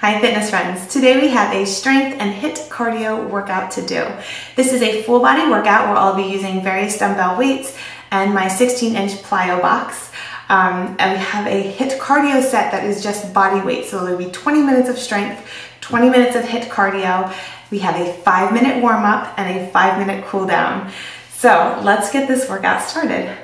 Hi fitness friends. Today we have a strength and HIIT cardio workout to do. This is a full body workout where I'll be using various dumbbell weights and my 16 inch plyo box. Um, and we have a HIIT cardio set that is just body weight. So there'll be 20 minutes of strength, 20 minutes of HIIT cardio. We have a five minute warm up and a five minute cool down. So let's get this workout started.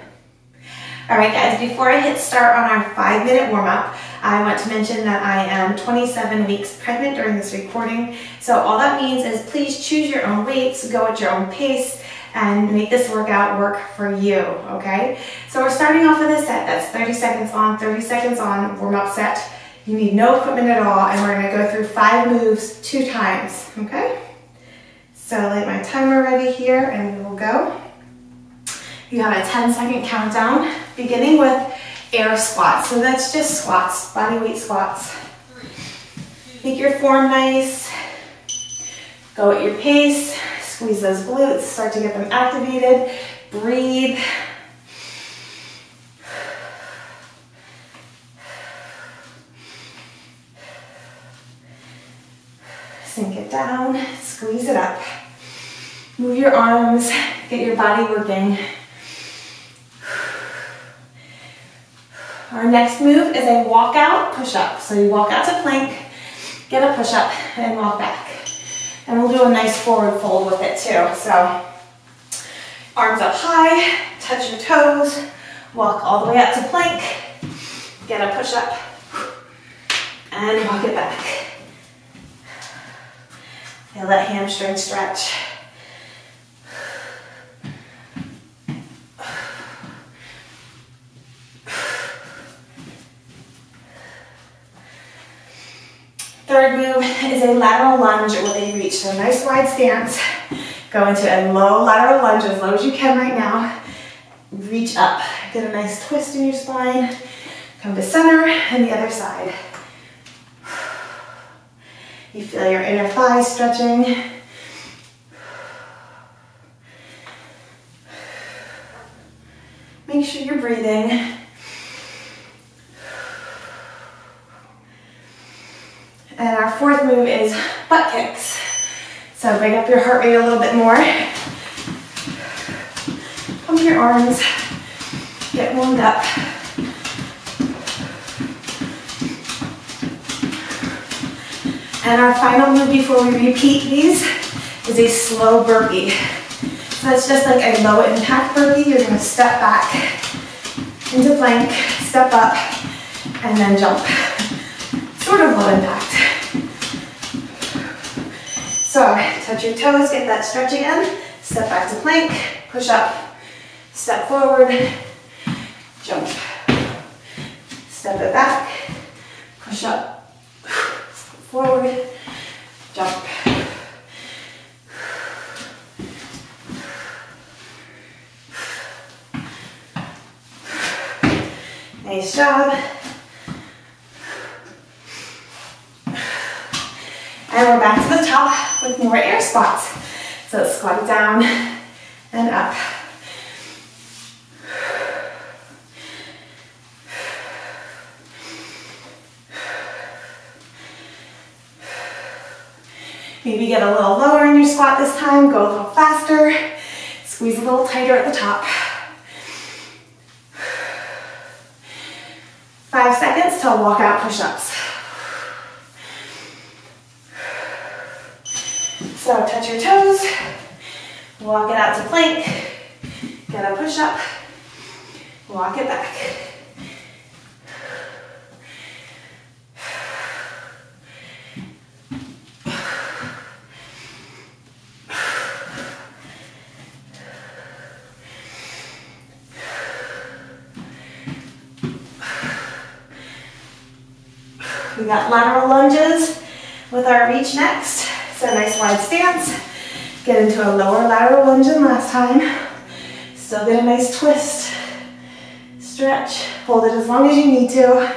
All right guys, before I hit start on our five minute warm up, I want to mention that I am 27 weeks pregnant during this recording. So all that means is please choose your own weights, go at your own pace, and make this workout work for you, okay? So we're starting off with a set that's 30 seconds on, 30 seconds on, warm up set. You need no equipment at all, and we're gonna go through five moves two times, okay? So I my timer ready here, and we will go. You have a 10 second countdown, beginning with air squats. So that's just squats, body weight squats. Make your form nice. Go at your pace. Squeeze those glutes, start to get them activated. Breathe. Sink it down, squeeze it up. Move your arms, get your body working. Our next move is a walkout push-up. So you walk out to plank, get a push-up, and walk back. And we'll do a nice forward fold with it too. So arms up high, touch your toes, walk all the way out to plank, get a push-up, and walk it back. Feel that hamstring stretch. Third move is lateral lunge with a reach. So nice wide stance. Go into a low lateral lunge as low as you can right now. Reach up. Get a nice twist in your spine. Come to center and the other side. You feel your inner thighs stretching. Make sure you're breathing. And our fourth move is butt kicks. So bring up your heart rate a little bit more. Pump your arms, get warmed up. And our final move before we repeat these is a slow burpee. So it's just like a low impact burpee. You're gonna step back into plank, step up, and then jump. Sort of low impact. So touch your toes, get that stretch again. Step back to plank, push up, step forward, jump. Step it back, push up, step forward, jump. Nice job. And we're back to the top with more air squats. So squat down and up. Maybe get a little lower in your squat this time, go a little faster, squeeze a little tighter at the top. Five seconds to walk out push-ups. So touch your toes, walk it out to plank, get a push up, walk it back. We got lateral lunges with our reach next. So nice wide stance. Get into a lower lateral lunge than last time. Still get a nice twist. Stretch. Hold it as long as you need to.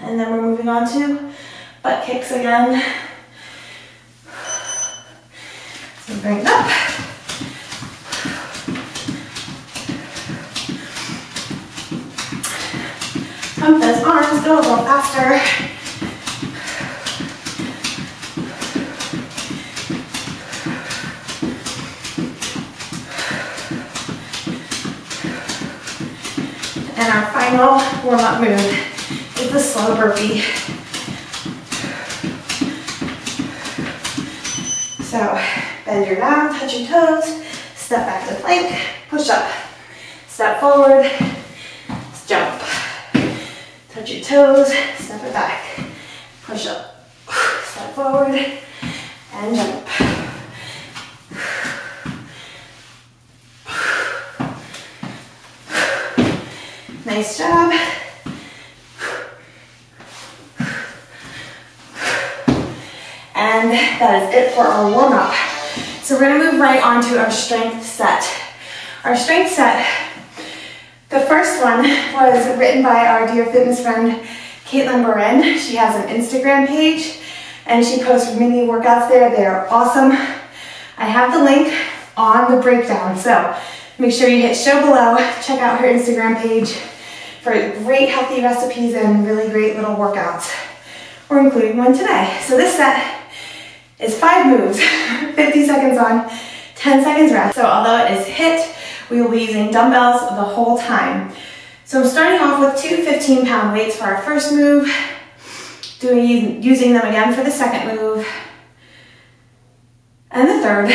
And then we're moving on to butt kicks again. So bring it up. Pump those arms, go a little faster. And our final warm-up move is the slow burpee. So bend your down, touch your toes, step back to plank, push up, step forward, jump. Touch your toes, step it back, push up, step forward, and jump. Nice job. And that is it for our warm up. So we're gonna move right on to our strength set. Our strength set, the first one was written by our dear fitness friend, Katelynn Boren. She has an Instagram page and she posts mini workouts there. They are awesome. I have the link on the breakdown. So make sure you hit show below, check out her Instagram page for great healthy recipes and really great little workouts. We're including one today. So this set is five moves, 50 seconds on, 10 seconds rest. So although it is HIIT, we will be using dumbbells the whole time. So I'm starting off with two 15 pound weights for our first move, doing using them again for the second move, and the third,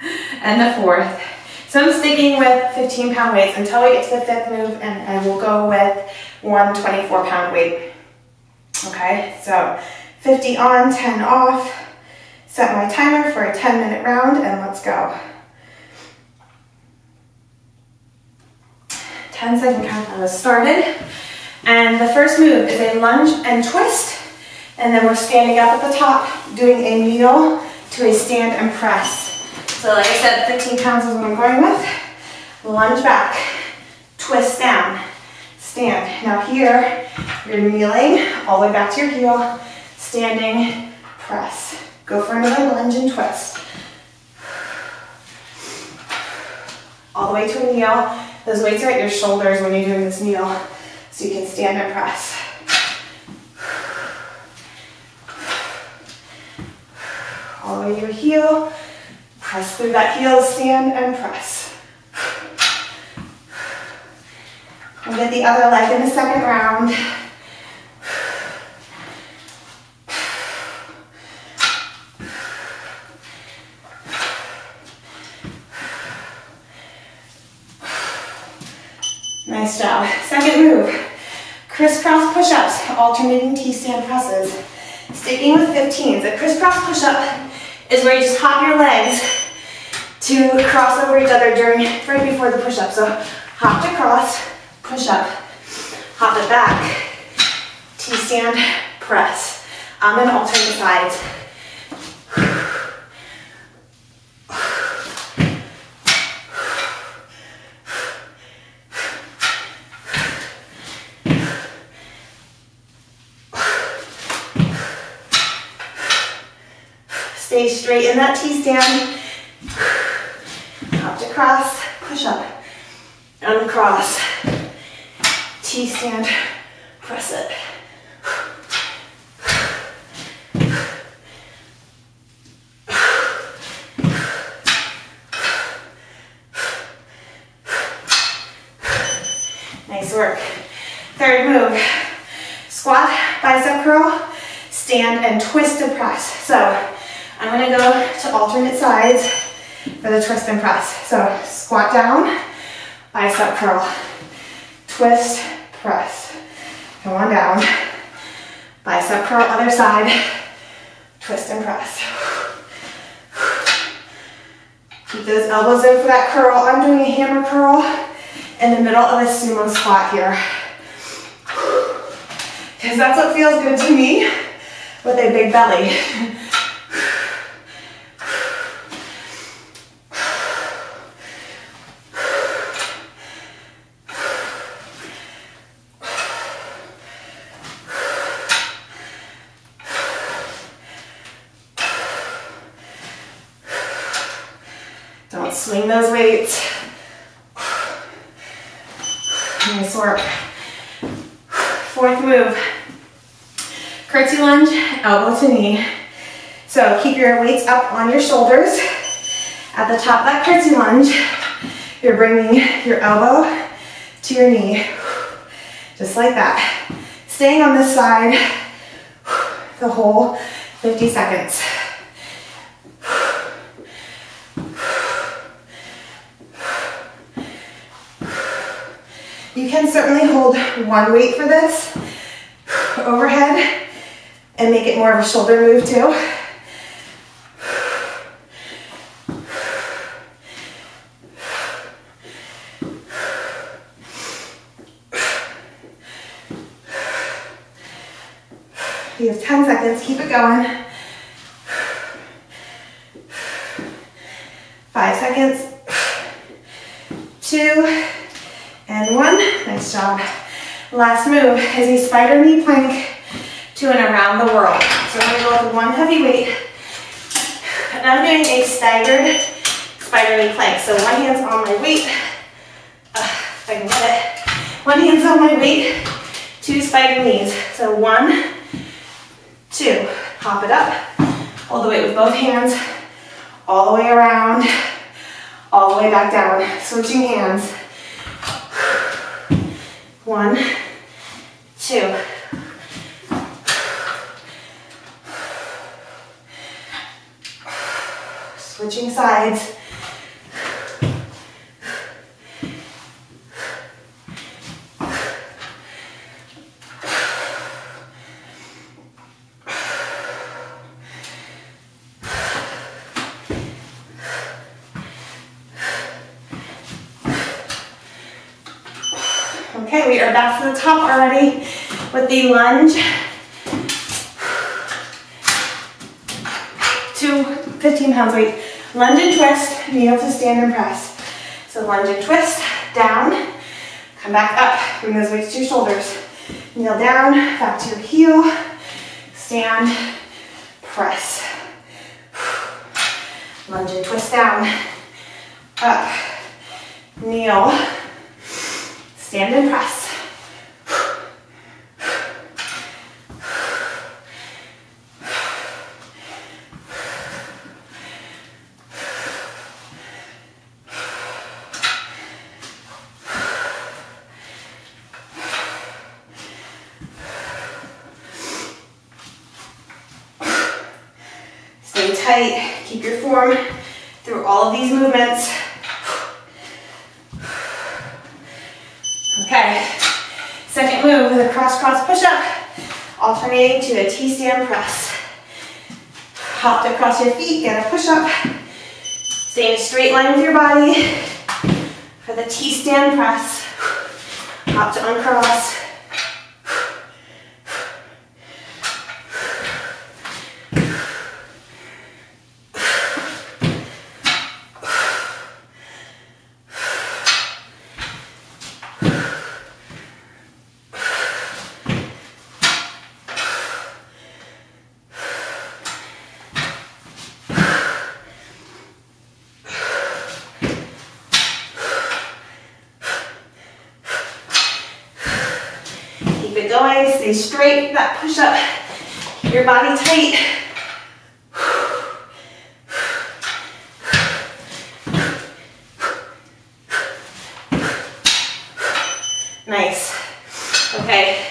and the fourth, so I'm sticking with 15 pound weights until we get to the fifth move and I will go with one 24 pound weight. Okay, so 50 on, 10 off. Set my timer for a 10 minute round and let's go. 10 second countdown has started. And the first move is a lunge and twist. And then we're standing up at the top, doing a kneel to a stand and press. So like I said, 15 pounds is what I'm going with. Lunge back, twist down, stand. Now here, you're kneeling all the way back to your heel, standing, press. Go for another lunge and twist. All the way to a kneel. Those weights are at your shoulders when you're doing this kneel, so you can stand and press. All the way to your heel, Press through that heel, stand and press. We'll get the other leg in the second round. Nice job. Second move. Crisscross push-ups, alternating T-stand presses. Sticking with 15s. A crisscross push-up is where you just hop your legs to cross over each other during, right before the push-up. So hop to cross, push up, hop it back, T-stand, press. I'm gonna alternate sides. Stay straight in that T-stand. Up to cross, push up, and uncross, T-stand, press it. Nice work. Third move, squat, bicep curl, stand and twist to press. So I'm gonna go to alternate sides for the twist and press. So squat down, bicep curl, twist, press. Come on down, bicep curl, other side, twist and press. Keep those elbows in for that curl. I'm doing a hammer curl in the middle of a sumo squat here. Because that's what feels good to me with a big belly. Swing those weights. Nice work. Fourth move. Curtsy lunge, to knee. So keep your weights up on your shoulders. At the top of that curtsy lunge, you're bringing your elbow to your knee. Just like that. Staying on this side the whole 50 seconds. You can certainly hold one weight for this overhead and make it more of a shoulder move too. You have 10 seconds, keep it going. Five seconds. Two and one. Nice job. Last move is a spider knee plank to and around the world. So I'm gonna go with one heavy weight. And I'm doing a staggered spider knee plank. So one hand's on my weight. Uh, if I can get it. One hand's on my weight, two spider knees. So one, two. Hop it up, hold the weight with both hands, all the way around, all the way back down. Switching hands. One, two. Switching sides. Okay, we are back to the top already with the lunge. Two 15 pounds weight. Lunge and twist, kneel to stand and press. So lunge and twist, down, come back up, bring those weights to your shoulders. Kneel down, back to your heel, stand, press. Lunge and twist down, up, kneel, stand and press. Stay tight, keep your form through all of these movements. Okay, second move with a cross-cross push-up, alternating to a T-stand press. Hopped across your feet, get a push-up. Stay in a straight line with your body for the T-stand press. Hop to uncross. Keep it going, stay straight, that push up. Your body tight. Nice. Okay,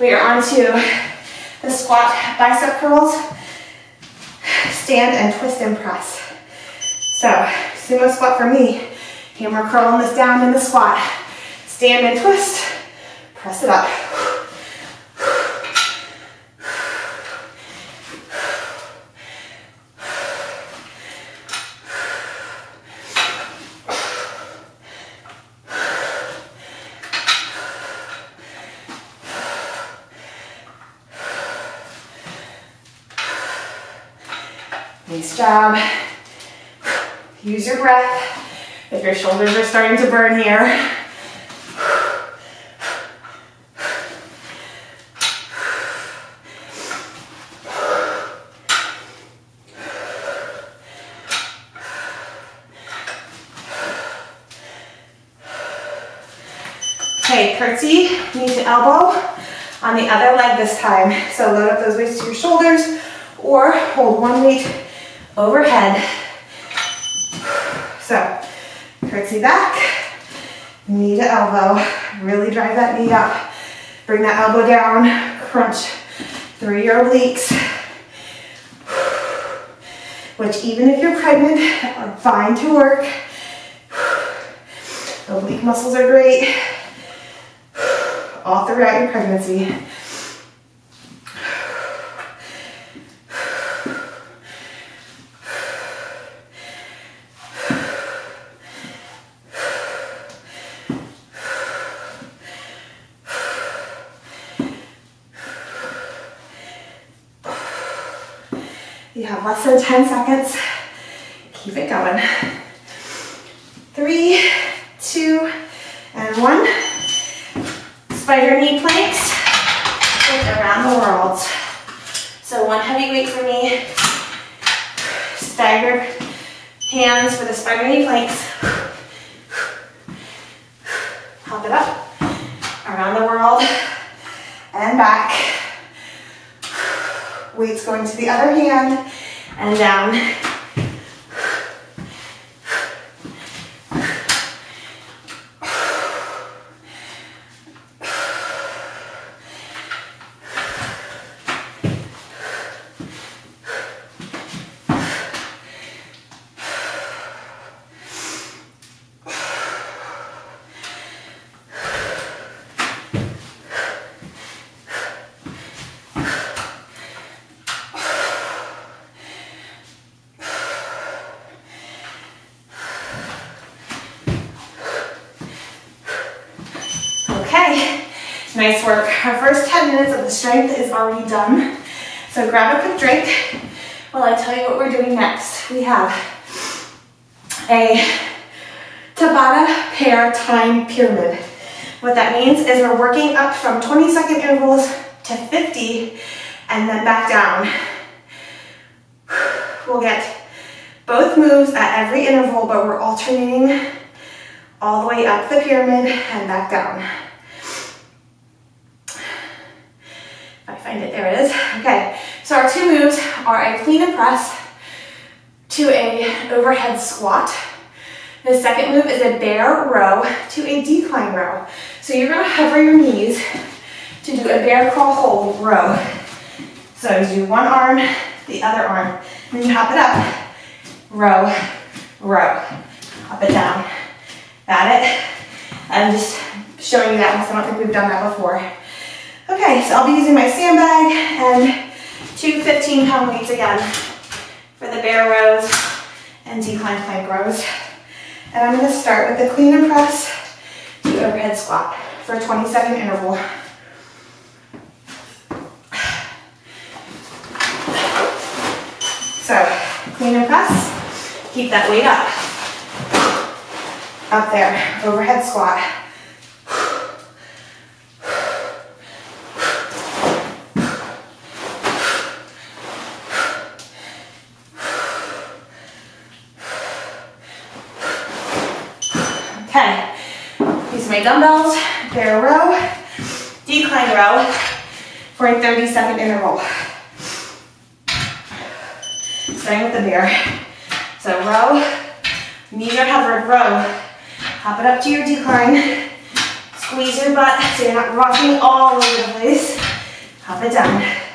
we are on to the squat bicep curls. Stand and twist and press. So, sumo squat for me. Hammer curling this down in the squat. Stand and twist. Press it up. Um, use your breath. If your shoulders are starting to burn here, Okay, curtsy, knee to elbow on the other leg this time. So load up those weights to your shoulders or hold one weight overhead. So curtsy back, knee to elbow. Really drive that knee up. Bring that elbow down, crunch through your obliques. Which even if you're pregnant, are fine to work. Oblique muscles are great all throughout your pregnancy. You have less than 10 seconds. Keep it going. Three, two, and one. Spider knee planks around the world. So one heavy weight for me. Stagger hands for the spider knee planks. Hop it up, around the world, and back. Weights going to the other hand, and down. Um, Nice work. Our first 10 minutes of the strength is already done. So grab a quick drink while I tell you what we're doing next. We have a Tabata pair time pyramid. What that means is we're working up from 20 second intervals to 50 and then back down. We'll get both moves at every interval, but we're alternating all the way up the pyramid and back down. It, there it is. Okay, so our two moves are a clean and press to a overhead squat. The second move is a bear row to a decline row. So you're gonna hover your knees to do a bear crawl hold row. So you do one arm, the other arm, and you hop it up. Row, row, up and down. Got it? I'm just showing you that because I don't think we've done that before. Okay, so I'll be using my sandbag and two 15 pound weights again for the bear rows and decline plank rows. And I'm gonna start with the clean and press to overhead squat for a 20 second interval. So, clean and press, keep that weight up. Up there, overhead squat. My dumbbells, bear row, decline row for a 30 second interval. Starting with the bear. So row, knees are hovered, row. Hop it up to your decline. Squeeze your butt so you're not rocking all over the place. Hop it down.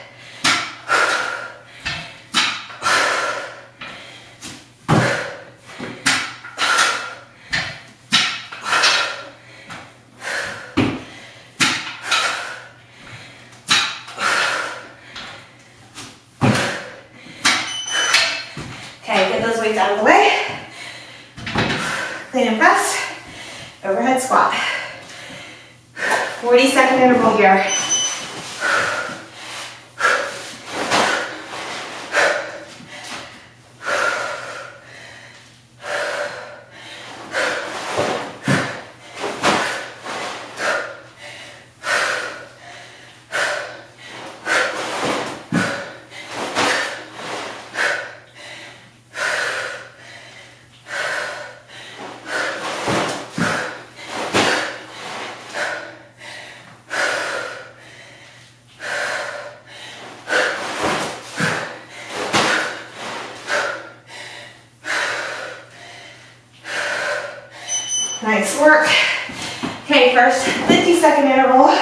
First 50 second interval.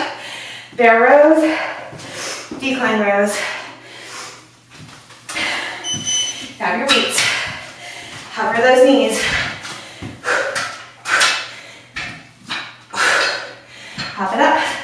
Bear rows, decline rows. Grab your weights. Hover those knees. Hop it up.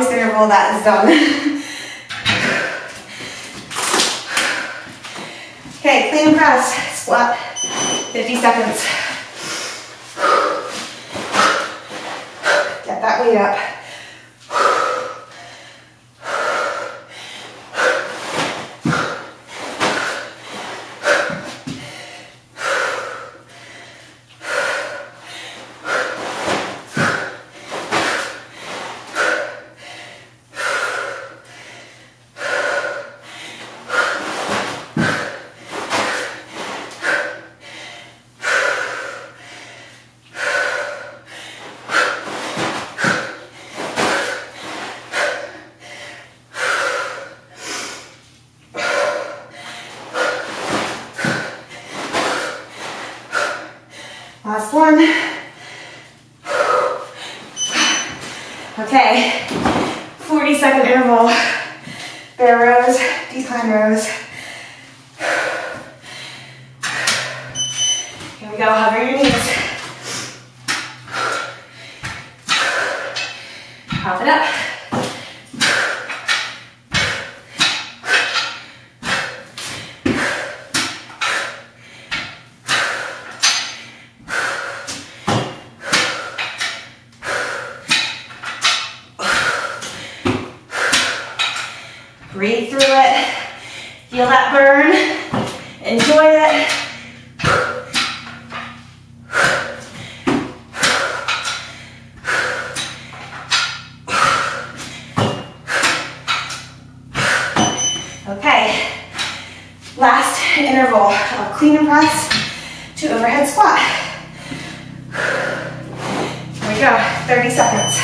longest done. okay, clean press, squat, 50 seconds. Get that weight up. Last one. Okay, 40 second interval. Bear rows, decline rows. Here we go, hover your knees. Hop it up. Breathe through it. Feel that burn. Enjoy it. Okay, last interval of clean and press to overhead squat. Here we go, 30 seconds.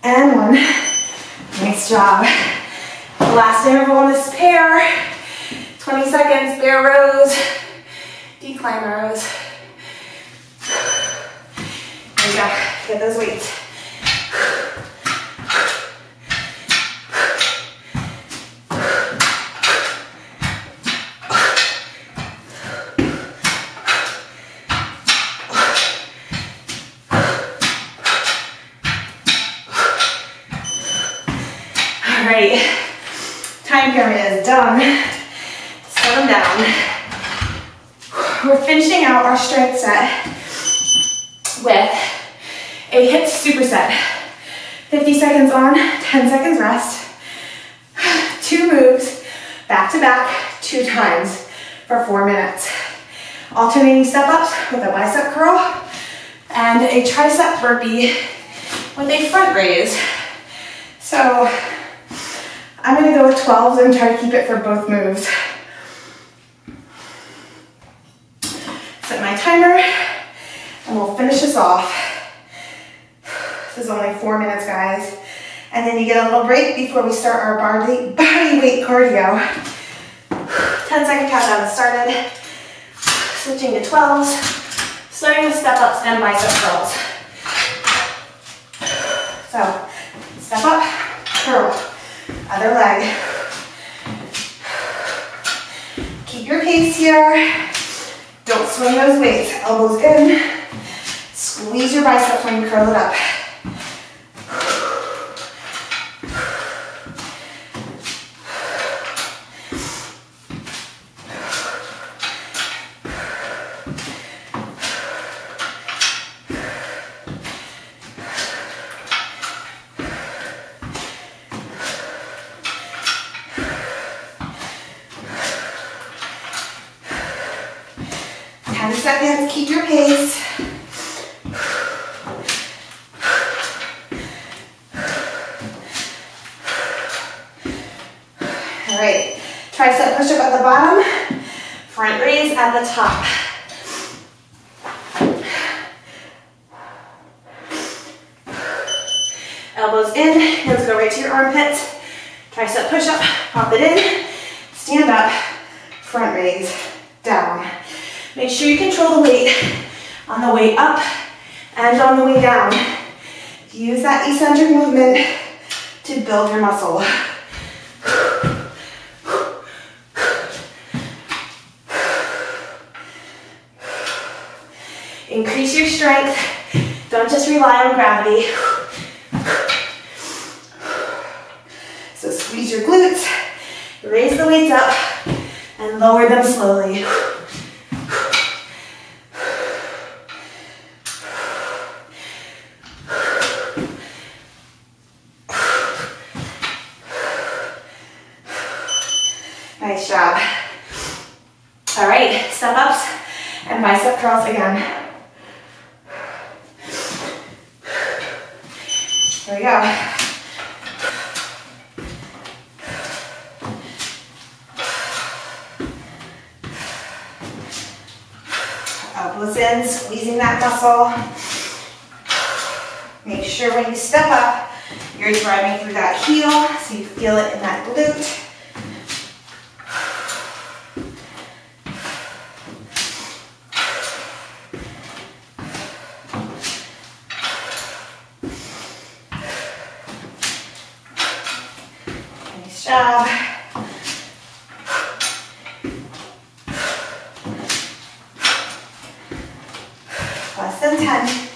And one. Nice job. Last interval in this pair. 20 seconds, bear rows, decline rows. There we go, get those weights. All right, time pyramid is done. Set them down. We're finishing out our strength set with a hip superset. 50 seconds on, 10 seconds rest. Two moves, back to back, two times for four minutes. Alternating step ups with a bicep curl and a tricep burpee with a front raise. So I'm gonna go with 12s and try to keep it for both moves. Set my timer and we'll finish this off. This is guys. And then you get a little break before we start our body, body weight cardio. 10 second countdown started. Switching to 12s, starting with step ups and bicep curls. So, step up, curl. Other leg. Keep your pace here. Don't swing those weights. Elbows in. Squeeze your biceps when you curl it up. seconds, keep your pace. All right, tricep push-up at the bottom, front raise at the top. Elbows in, hands go right to your armpits. Tricep push-up, pop it in, stand up, front raise, down. Make sure you control the weight on the way up and on the way down. Use that eccentric movement to build your muscle. Increase your strength. Don't just rely on gravity. So squeeze your glutes, raise the weights up, and lower them slowly. curls again. Here we go. Elbows in, squeezing that muscle. Make sure when you step up, you're driving through that heel so you feel it in that glute. job. Less than 10.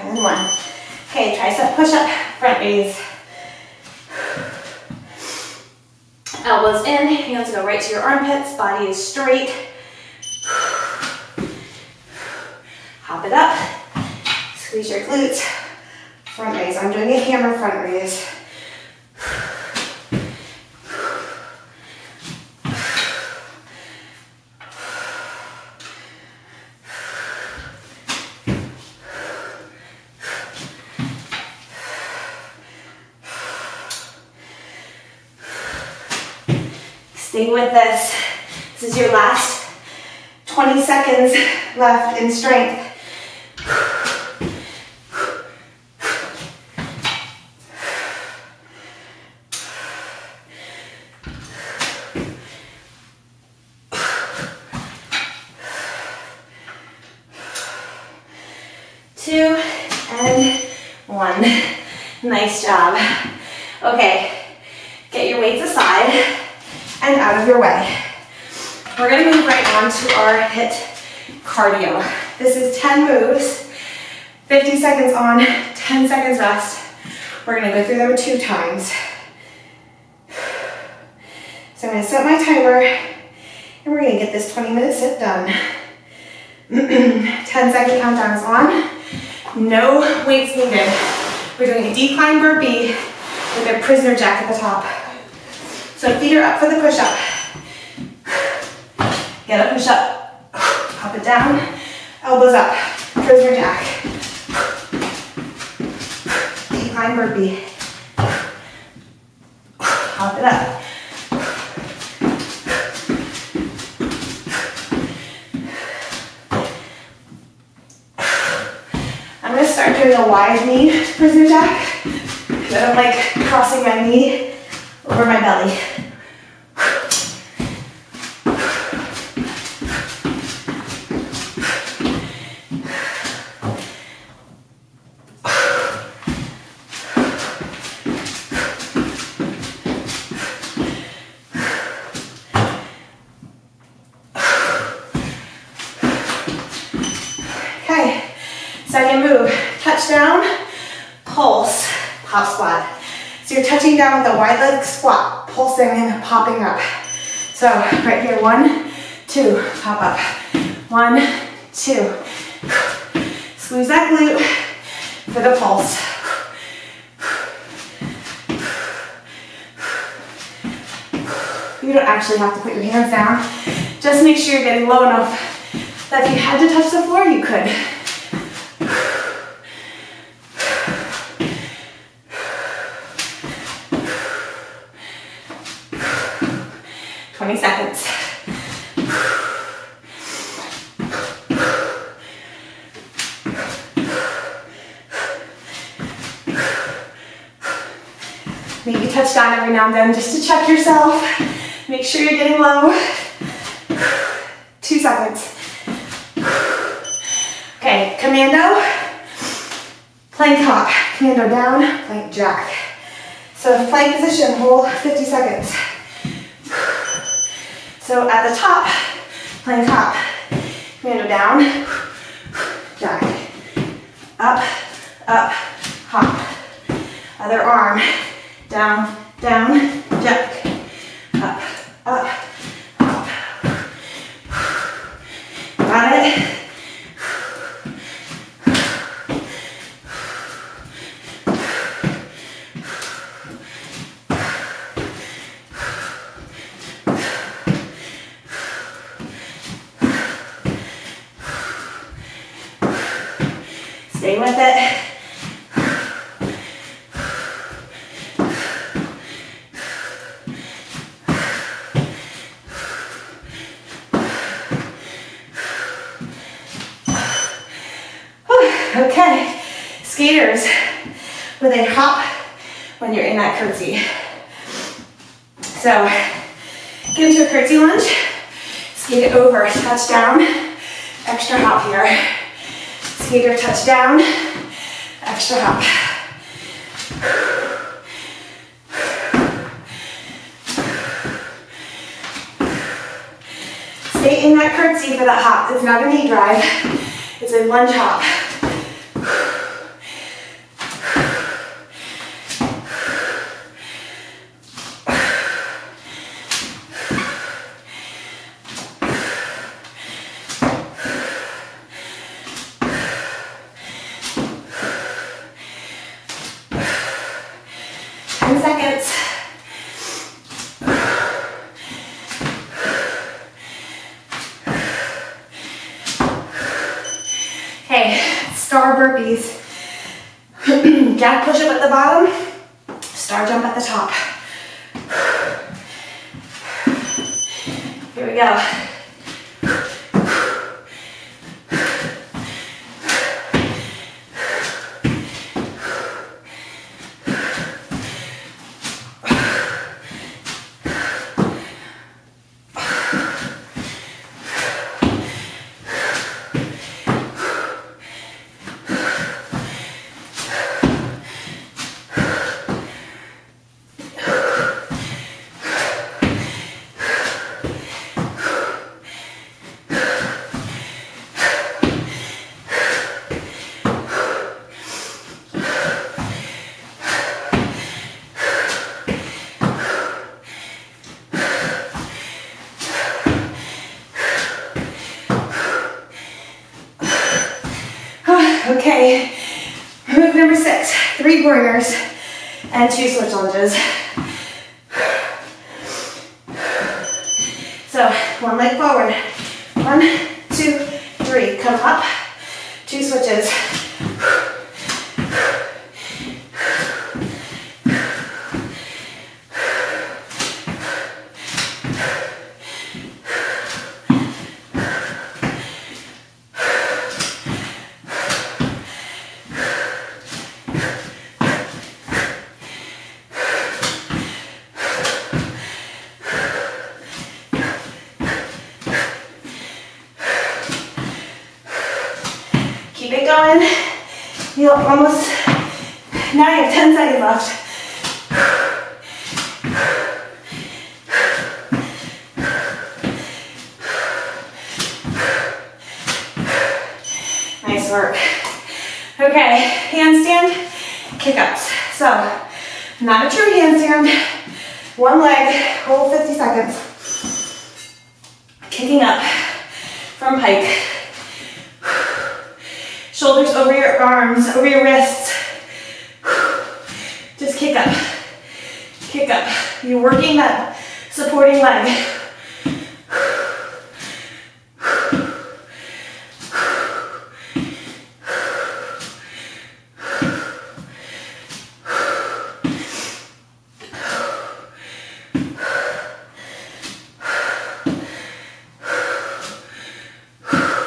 And one. Okay, tricep push-up, front raise. Elbows in, hands go right to your is straight. Hop it up. Squeeze your glutes. Front raise. I'm doing a hammer front raise. Stay with this. This is your last 20 seconds left in strength. Nice job. Okay, get your weights aside and out of your way. We're gonna move right on to our HIIT cardio. This is 10 moves, 50 seconds on, 10 seconds rest. We're gonna go through them two times. So I'm gonna set my timer and we're gonna get this 20 minute sit done. 10 second countdown is on. No weights needed. We're doing a decline burpee with a prisoner jack at the top. So feet are up for the push-up. Get a push-up, pop it down, elbows up, prisoner jack. Decline burpee. Pop it up. And we start doing a wide knee prisoner jack. I don't like crossing my knee over my belly. Move, touchdown, pulse, pop squat. So you're touching down with a wide leg squat, pulsing and popping up. So right here, one, two, pop up. One, two. Squeeze that glute for the pulse. You don't actually have to put your hands down. Just make sure you're getting low enough that if you had to touch the floor, you could. Twenty seconds. Maybe down every now and then just to check yourself. Make sure you're getting low. Two seconds. Okay, commando, plank hop, commando down, plank jack. So plank position, hold 50 seconds. So at the top, plank hop, commando down, jack, up, up, hop. Other arm, down, down, jack, up, up, up. Got it? Stay with it. Okay, skaters with a hop when you're in that curtsy. So get into a curtsy lunge, skate it over, touch down, extra hop here. Skater touch down, extra hop. Stay in that curtsy for that hop. It's not a knee drive. It's a lunge hop. Ten seconds. Okay, star burpees. Jack push up at the bottom, star jump at the top. Here we go. Okay, move number six, three bringers and two switch lunges. So one leg forward, one, two, three, come up, two switches. Keep it going. You almost, now you have 10 seconds left. Nice work. Okay, handstand, kick-ups. So, not a true handstand. One leg, hold 50 seconds. Kicking up from pike. Shoulders over arms, over your wrists. Just kick up, kick up. You're working that supporting leg.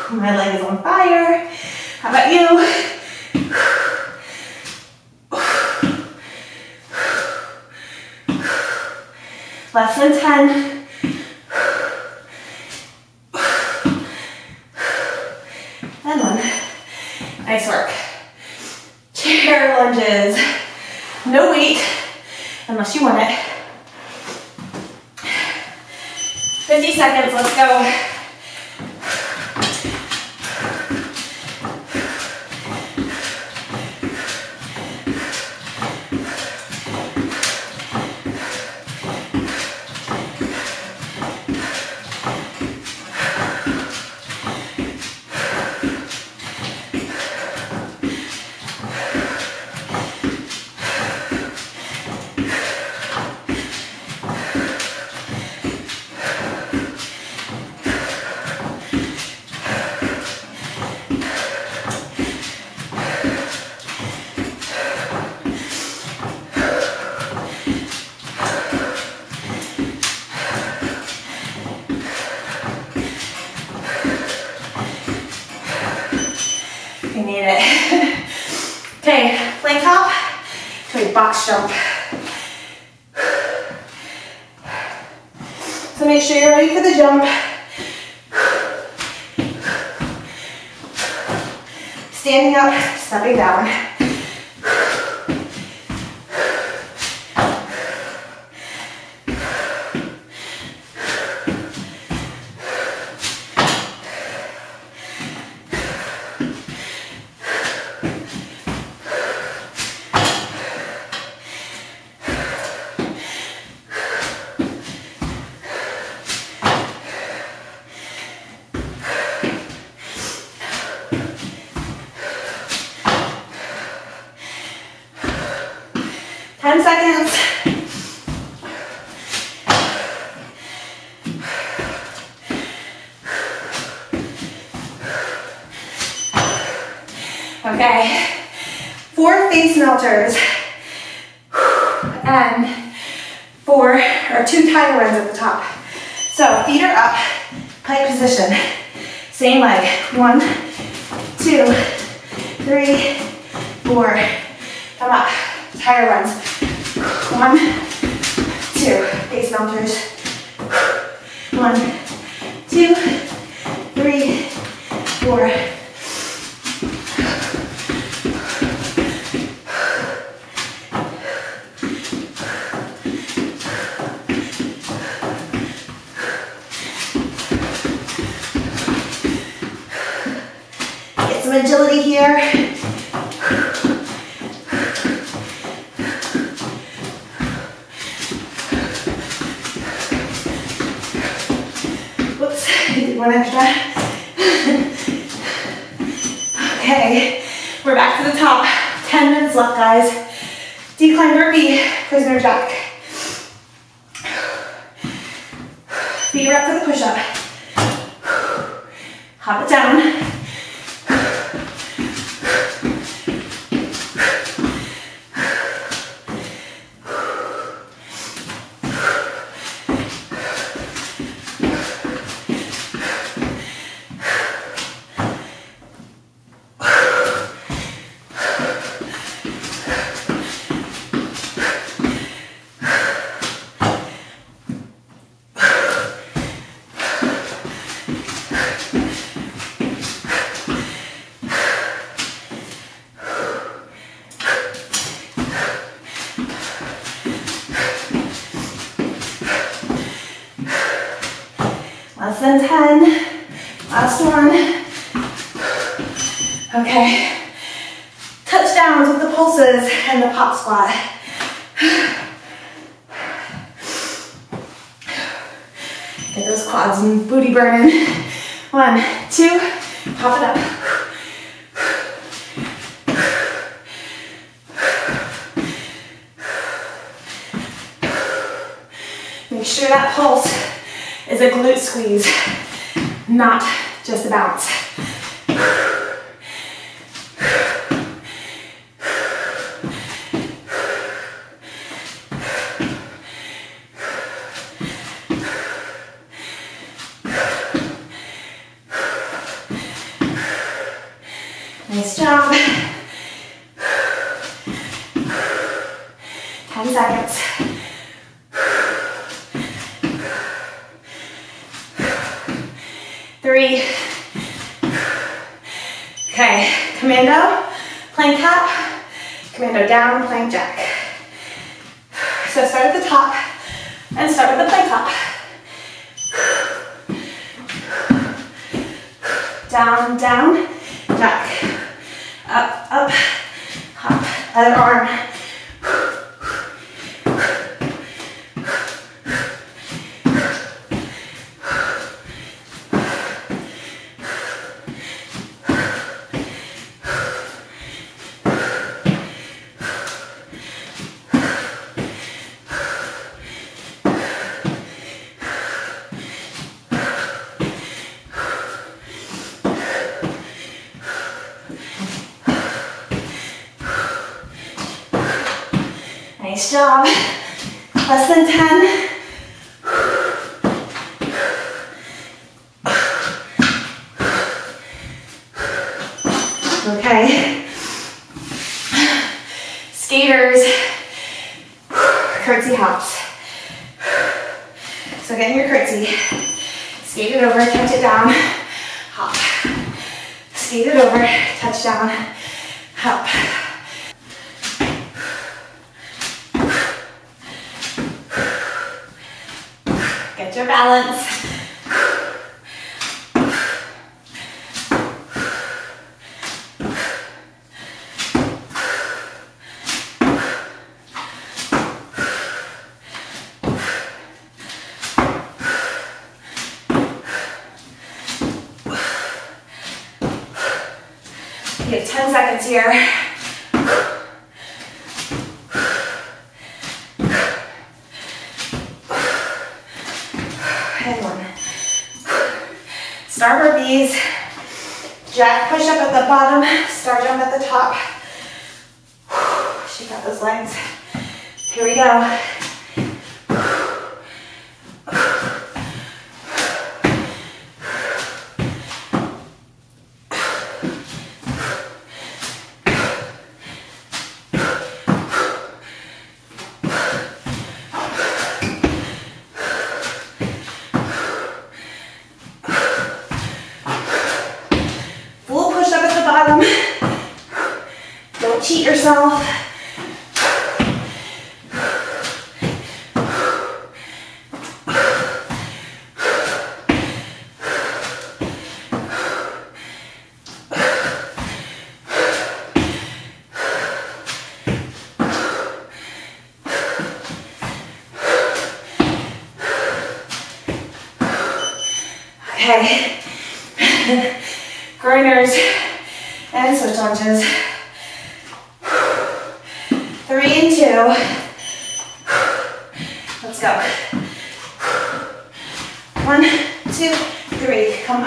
My leg is on fire. How about you? Less than 10. And one. Nice work. Chair lunges. No weight, unless you want it. 50 seconds, let's go. Box jump. So make sure you're ready for the jump. Standing up, stepping down. melters and four or two tiger runs at the top. So feet are up, plank position. Same leg. One, two, three, four. Come up. Tiger runs. One, two. Face melters. One, two, three, four. agility here. Did one extra. okay, we're back to the top. 10 minutes left, guys. Decline burpee, prisoner jack. Feet are up for the push-up. Hop it down. Job. Less than 10. balance. Okay, 10 seconds here. up at the bottom, star jump at the top. Whew, shake out those legs. Here we go.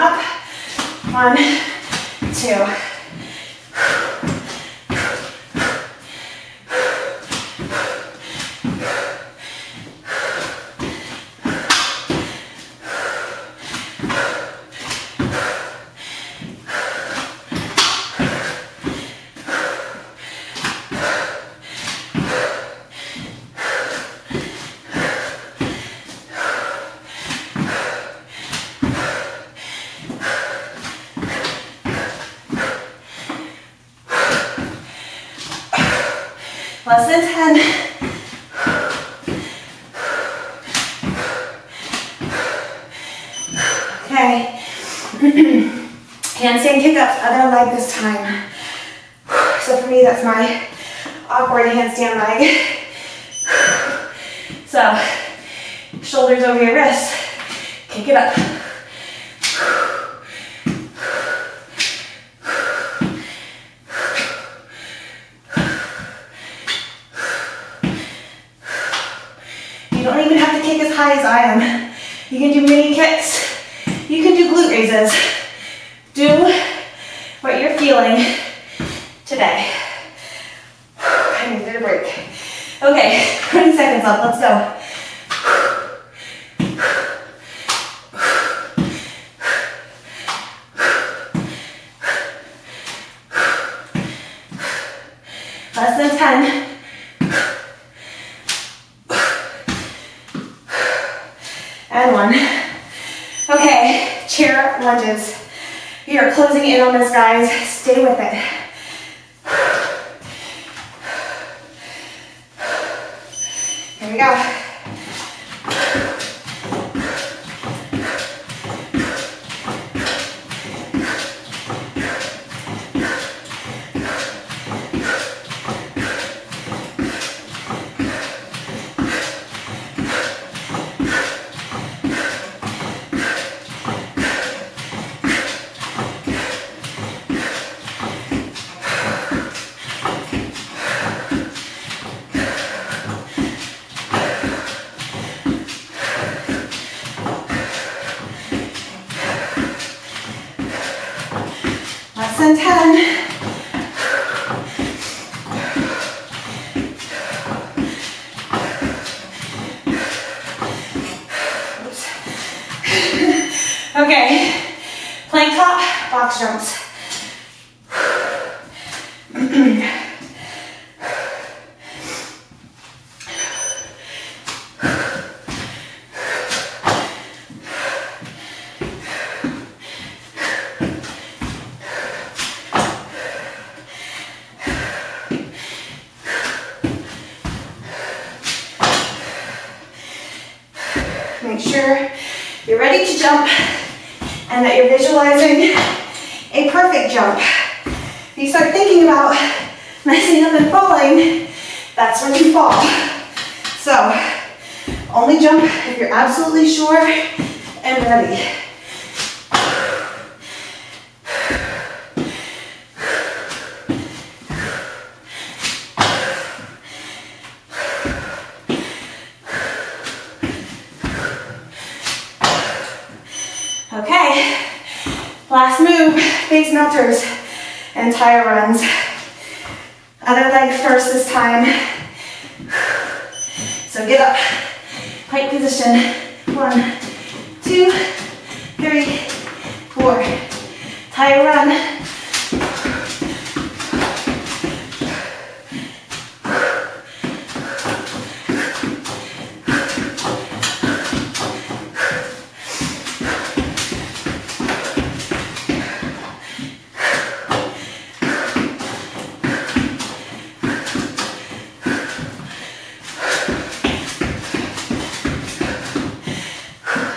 up. One, two. Stay with it. Here we go. Less than 10. Oops. okay, plank top, box jumps. Make sure you're ready to jump and that you're visualizing a perfect jump. If you start thinking about messing up and falling, that's when you fall. So, only jump if you're absolutely sure and ready. Okay, last move, face melters and tire runs. Other leg first this time. So get up, plank position. One, two, three, four. Tire run.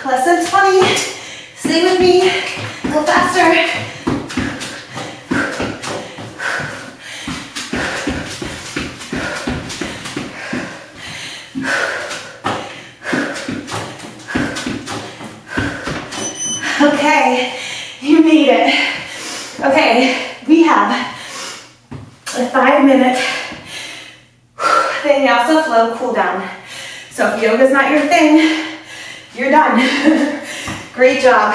Less than 20. Stay with me. A little faster. Okay, you made it. Okay, we have a five minute vinyasa flow cool down. So if yoga's not your thing, you're done. Great job.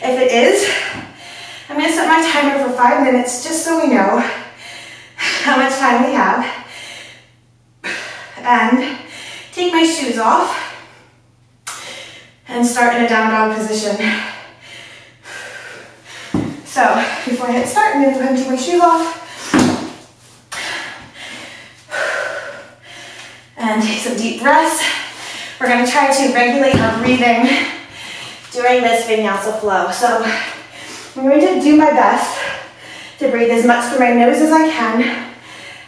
If it is, I'm gonna set my timer for five minutes just so we know how much time we have. And take my shoes off and start in a down dog position. So before I hit start, I'm gonna go ahead and take my shoes off. And take some deep breaths. We're gonna try to regulate our breathing during this vinyasa flow. So I'm going to do my best to breathe as much through my nose as I can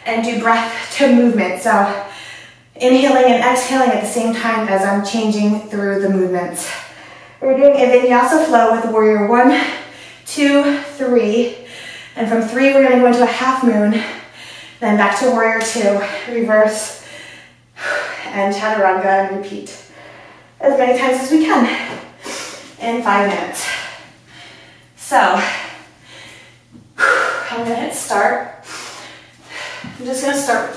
and do breath to movement. So inhaling and exhaling at the same time as I'm changing through the movements. We're doing a vinyasa flow with warrior one, two, three. And from three, we're gonna go into a half moon. Then back to warrior two, reverse, and chaturanga, and repeat as many times as we can in five minutes. So, I'm gonna hit start. I'm just gonna start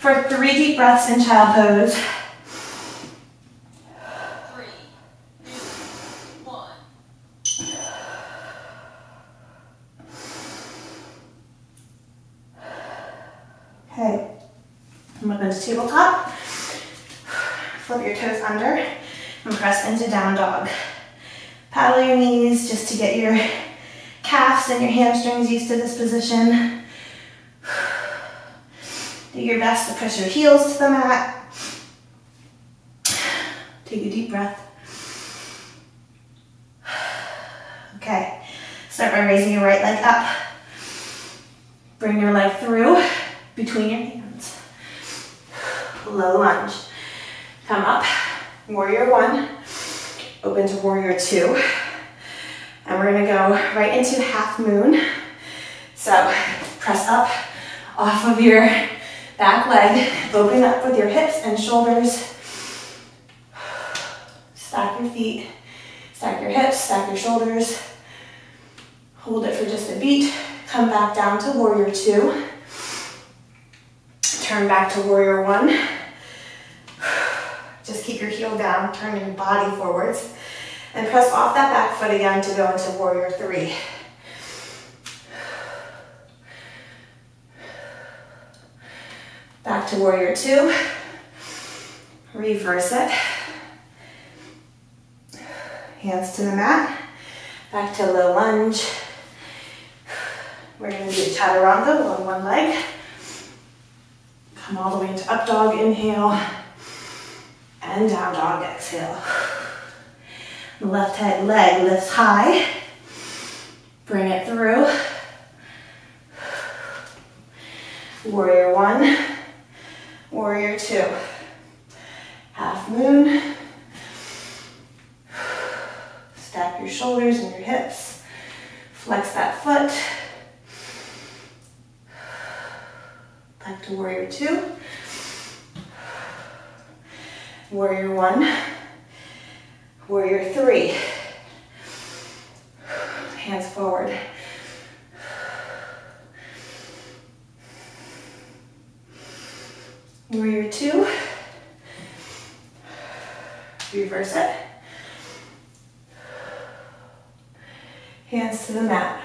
for three deep breaths in child pose. Okay, I'm gonna go to tabletop. Flip your toes under and press into down dog. Paddle your knees just to get your calves and your hamstrings used to this position. Do your best to push your heels to the mat. Take a deep breath. Okay, start by raising your right leg up. Bring your leg through between your hands. Low lunge. Come up, warrior one, open to warrior two. And we're gonna go right into half moon. So press up off of your back leg, open up with your hips and shoulders. Stack your feet, stack your hips, stack your shoulders. Hold it for just a beat. Come back down to warrior two. Turn back to warrior one. Just keep your heel down, turn your body forwards. And press off that back foot again to go into warrior three. Back to warrior two. Reverse it. Hands to the mat. Back to low lunge. We're gonna do chaturanga on one leg. Come all the way into up dog, inhale. And down dog, exhale. Left head leg lifts high. Bring it through. Warrior one, warrior two. Half moon. Stack your shoulders and your hips. Flex that foot. Back to warrior two. Warrior one. Warrior three. Hands forward. Warrior two. Reverse it. Hands to the mat.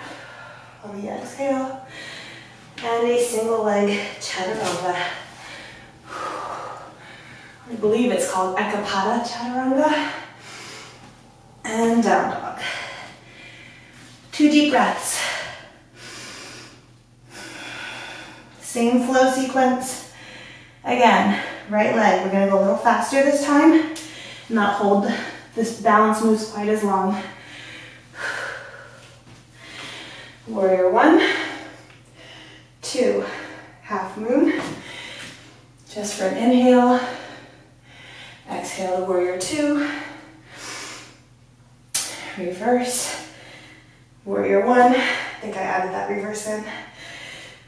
On the exhale. And a single leg chaturanga. I believe it's called Ekapada Chaturanga. And down dog. Two deep breaths. Same flow sequence. Again, right leg. We're gonna go a little faster this time. Not hold this balance moves quite as long. Warrior one, two, half moon. Just for an inhale. Exhale to warrior two. Reverse. Warrior one. I think I added that reverse in.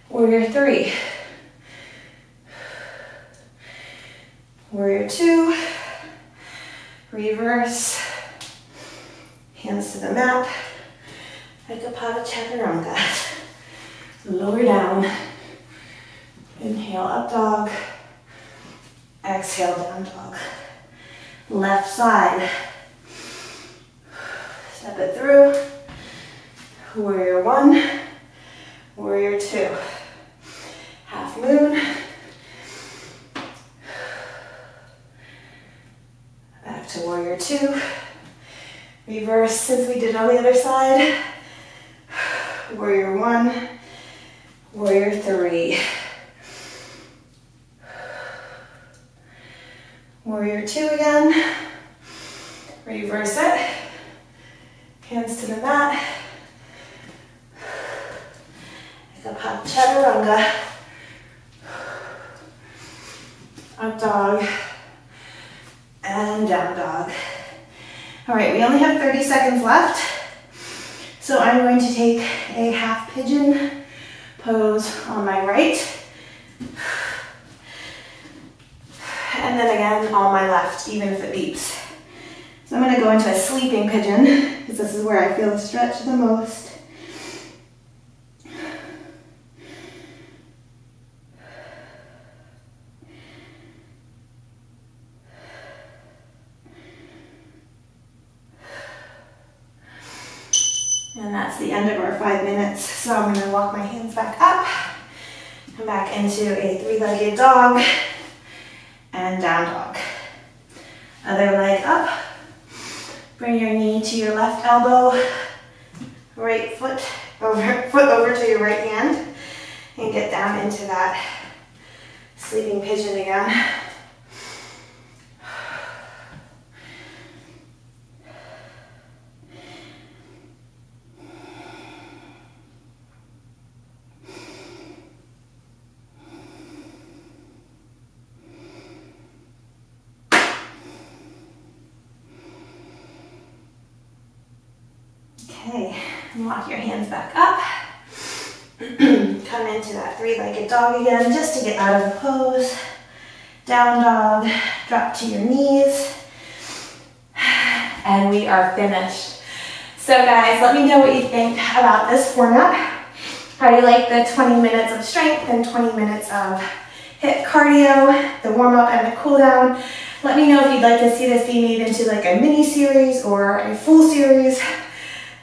Warrior three. Warrior two. Reverse. Hands to the mat. Ekapada Chaturanga. Lower down. Inhale, up dog. Exhale, down dog. Left side. Step it through. Warrior one, warrior two. Half moon. Back to warrior two. Reverse since we did on the other side. Warrior one, warrior three. Warrior two again. Reverse it. Hands to the mat. Ekapada Chaturanga. Up dog. And down dog. All right, we only have 30 seconds left. So I'm going to take a half pigeon pose on my right. And then again on my left, even if it beeps. So I'm gonna go into a sleeping pigeon because this is where I feel the stretch the most. And that's the end of our five minutes. So I'm gonna walk my hands back up and back into a three-legged dog down dog. Uh, Other leg up. Bring your knee to your left elbow, right foot over, foot over to your right hand, and get down into that sleeping pigeon again. Okay, and walk your hands back up. Come into that three-legged dog again, just to get out of the pose. Down dog, drop to your knees. And we are finished. So guys, let me know what you think about this format. How you like the 20 minutes of strength and 20 minutes of HIIT cardio, the warm up and the cool down. Let me know if you'd like to see this be made into like a mini series or a full series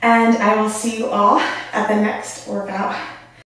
and I will see you all at the next workout.